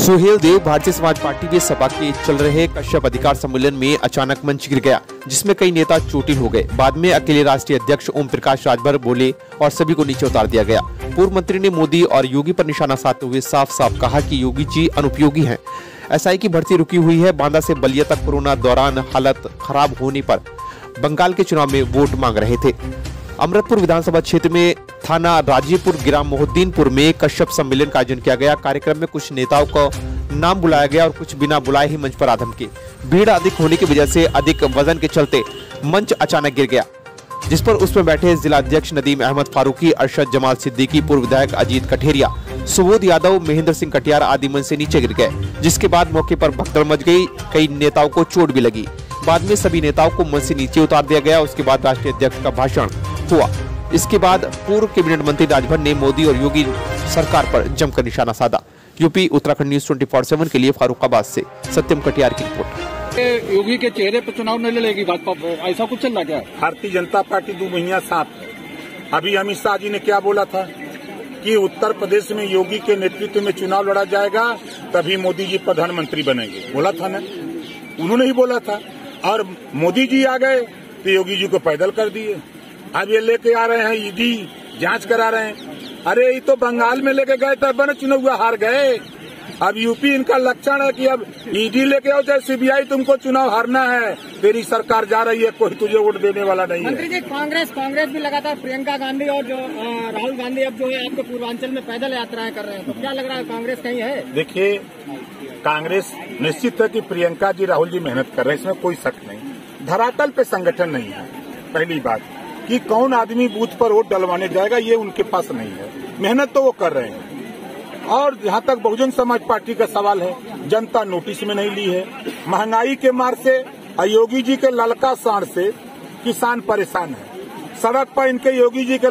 Suhel Dev, Bharatiya Samaj party में सभा के चल रहे कश्यप अधिकार सम्मेलन में अचानक मंच गिर गया, जिसमें कई नेता चोटिल हो गए। बाद में अकेले राष्ट्रीय अध्यक्ष ओम प्रकाश राजभर बोले और सभी को नीचे उतार दिया गया। पूर्व मंत्री ने मोदी और योगी पर निशाना साधते हुए साफ़ साफ़ कहा कि योगी जी अनुपयोगी हैं। एसआई की भर्ती रुकी हुई है, बांदा से बलिया तक कोरोना दौरान हालत खराब होने पर बंगाल के चुनाव में वोट मांग रहे थे। अमृतपुर विधानसभा क्षेत्र में थाना राजीपुर ग्राम मोहद्दीनपुर में कश्यप सम्मेलन का आयोजन किया गया। कार्यक्रम में कुछ नेताओं को नाम बुलाया गया और कुछ बिना बुलाए ही मंच पर आ धमके भीड़ अधिक होने की वजह से अधिक वज़न के चलते मंच अचानक गिर गया। जिस पर उसमें बैठे जिला अध्यक्ष नदीम अहमद फारूकी, अरशद जमाल सिद्दीकी, पूर्व विधायक अजीत कठेरिया, सुबोध यादव, महेंद्र सिंह कटियार आदि मंच से नीचे गिर गए, जिसके बाद मौके पर भगदड़ मच गई, कई नेताओं को चोट भी लगी। बाद में सभी नेताओं को मंच से नीचे उतार दिया गया, उसके बाद राष्ट्रीय अध्यक्ष का भाषण हुआ। इसके बाद पूर्व कैबिनेट मंत्री राजभर ने मोदी और योगी सरकार पर जमकर निशाना साधा। UP Uttarakhand news twenty four seven के लिए फारूकाबाद से सत्यम कटियार की रिपोर्ट। योगी के चेहरे पर चुनाव नहीं लड़ेगी भाजपा ऐसा कुछ चल रहा क्या? भारतीय जनता पार्टी दो महीना साथ अभी अमित शाह जी ने क्या बोला था? कि उत्तर प्रदेश में योगी के नेतृत्व में चुनाव लड़ा जाएगा तभी मोदी जी प्रधानमंत्री बनेंगे। बोला था ना? उन्होंने ही बोला था। और मोदी जी आ गए तो योगी जी को पैदल कर दिए। अब ये लेके आ रहे हैं ईडी जाँच करा रहे हैं। अरे ये तो बंगाल में लेके गए तब बने चुनाव हुआ हार गए। अब यूपी इनका लक्षण है कि अब ईडी लेके आओ चाहे सीबीआई तुमको चुनाव हारना है तेरी सरकार जा रही है कोई तुझे वोट देने वाला नहीं है। मंत्री जी कांग्रेस कांग्रेस भी लगातार प्रियंका गांधी और जो राहुल गांधी अब जो है आपके पूर्वांचल में पैदल यात्राएँ कर रहे हैं। तो क्या लग रहा है कांग्रेस कहीं है? देखिए कांग्रेस निश्चित है कि प्रियंका जी राहुल जी मेहनत कर रहे हैं इसमें कोई शक नहीं। धरातल पे संगठन नहीं है पहली बात। कि कौन आदमी बूथ पर वोट डलवाने जाएगा, ये उनके पास नहीं है। मेहनत तो वो कर रहे हैं। और जहाँ तक बहुजन समाज पार्टी का सवाल है, जनता नोटिस में नहीं ली है। महँगाई के मार से योगी जी के ललका साढ़ से किसान परेशान है। सड़क पर इनके योगी जी के